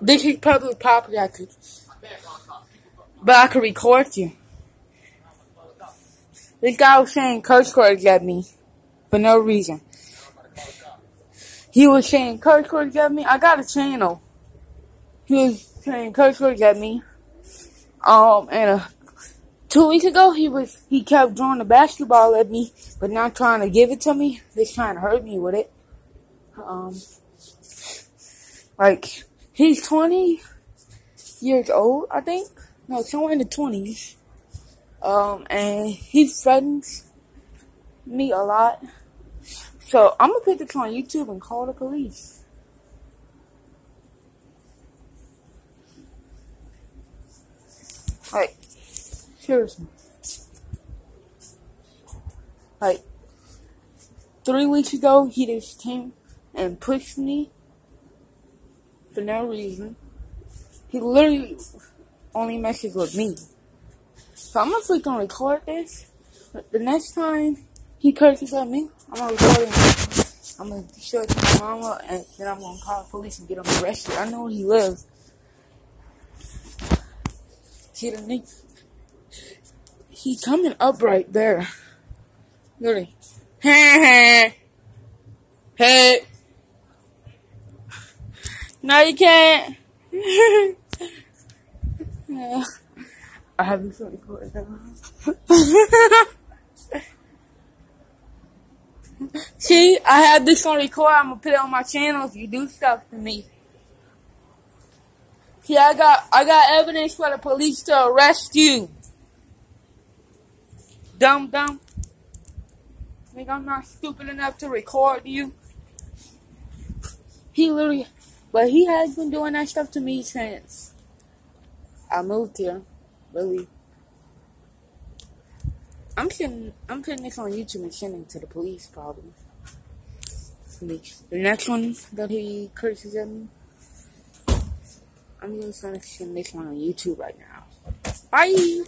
This is public property. I could, but I could record you. This guy was saying curse words at me for no reason. He was saying curse words at me. I got a channel. He was saying curse words at me. Um, and uh, two weeks ago, he was he kept throwing the basketball at me, but not trying to give it to me. He's trying to hurt me with it. Um, like he's twenty years old, I think. No, somewhere in the twenties. Um, and he threatens me a lot. So I'm gonna put this on YouTube and call the police. Like, seriously. Like, three weeks ago, he just came and pushed me for no reason. He literally only messaged with me. So I'm gonna freaking record this. The next time he curses at me, I'm gonna record it. I'm gonna show it to my mama, and then I'm gonna call the police and get him arrested. I know where he lives. See the nigga? He coming up right there. Literally. hey. No, you can't. yeah. I have this on record now. See, I have this on record. I'm gonna put it on my channel if you do stuff to me. See, I got I got evidence for the police to arrest you. Dumb dumb. Think I'm not stupid enough to record you. He literally, but he has been doing that stuff to me since I moved here. Really. I'm putting I'm putting this on YouTube and sending to the police probably. The next one that he curses at me, I'm gonna send this one on YouTube right now. Bye.